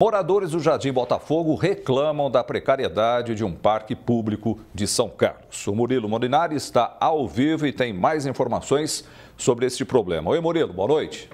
Moradores do Jardim Botafogo reclamam da precariedade de um parque público de São Carlos. O Murilo Molinari está ao vivo e tem mais informações sobre este problema. Oi, Murilo, boa noite.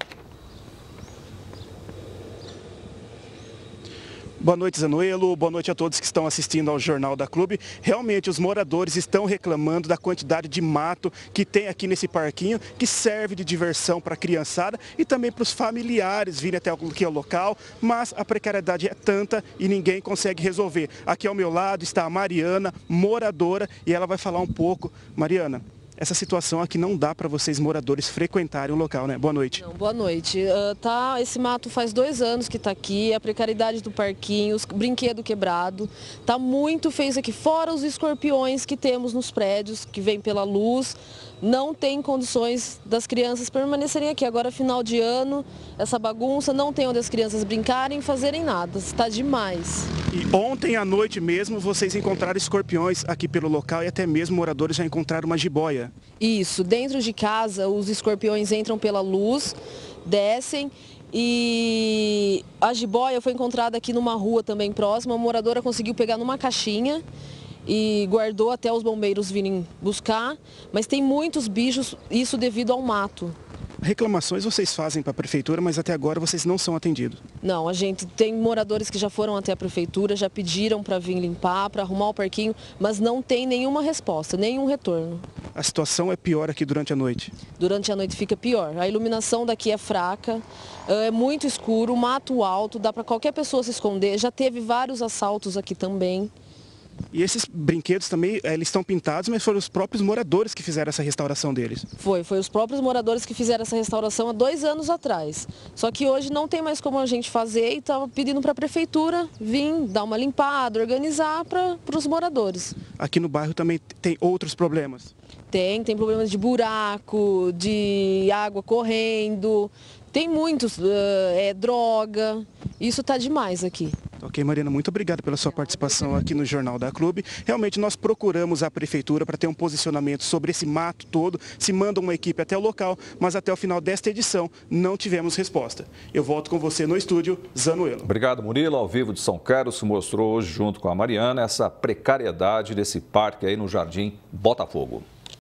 Boa noite, Zanuelo. Boa noite a todos que estão assistindo ao Jornal da Clube. Realmente, os moradores estão reclamando da quantidade de mato que tem aqui nesse parquinho, que serve de diversão para a criançada e também para os familiares virem até aqui ao local, mas a precariedade é tanta e ninguém consegue resolver. Aqui ao meu lado está a Mariana, moradora, e ela vai falar um pouco. Mariana, essa situação aqui não dá para vocês moradores frequentarem o local, né? Boa noite. Não, boa noite. Uh, tá, esse mato faz dois anos que está aqui, a precariedade do parquinho, os brinquedo quebrado, tá muito feio aqui. Fora os escorpiões que temos nos prédios, que vêm pela luz, não tem condições das crianças permanecerem aqui. Agora, final de ano, essa bagunça, não tem onde as crianças brincarem fazerem nada. Está demais. E ontem à noite mesmo, vocês encontraram escorpiões aqui pelo local e até mesmo moradores já encontraram uma jiboia. Isso, dentro de casa, os escorpiões entram pela luz, descem e a jiboia foi encontrada aqui numa rua também próxima. A moradora conseguiu pegar numa caixinha e guardou até os bombeiros virem buscar, mas tem muitos bichos, isso devido ao mato. Reclamações vocês fazem para a prefeitura, mas até agora vocês não são atendidos. Não, a gente tem moradores que já foram até a prefeitura, já pediram para vir limpar, para arrumar o parquinho, mas não tem nenhuma resposta, nenhum retorno. A situação é pior aqui durante a noite? Durante a noite fica pior. A iluminação daqui é fraca, é muito escuro, mato alto, dá para qualquer pessoa se esconder. Já teve vários assaltos aqui também. E esses brinquedos também, eh, eles estão pintados, mas foram os próprios moradores que fizeram essa restauração deles. Foi, foi os próprios moradores que fizeram essa restauração há dois anos atrás. Só que hoje não tem mais como a gente fazer e estava pedindo para a prefeitura vir dar uma limpada, organizar para os moradores. Aqui no bairro também tem outros problemas? Tem, tem problemas de buraco, de água correndo, tem muitos, uh, é droga, isso está demais aqui. Ok, Marina, muito obrigado pela sua participação aqui no Jornal da Clube. Realmente nós procuramos a prefeitura para ter um posicionamento sobre esse mato todo, se manda uma equipe até o local, mas até o final desta edição não tivemos resposta. Eu volto com você no estúdio, Zanuelo. Obrigado, Murilo. Ao vivo de São Carlos, se mostrou hoje junto com a Mariana essa precariedade desse parque aí no Jardim Botafogo.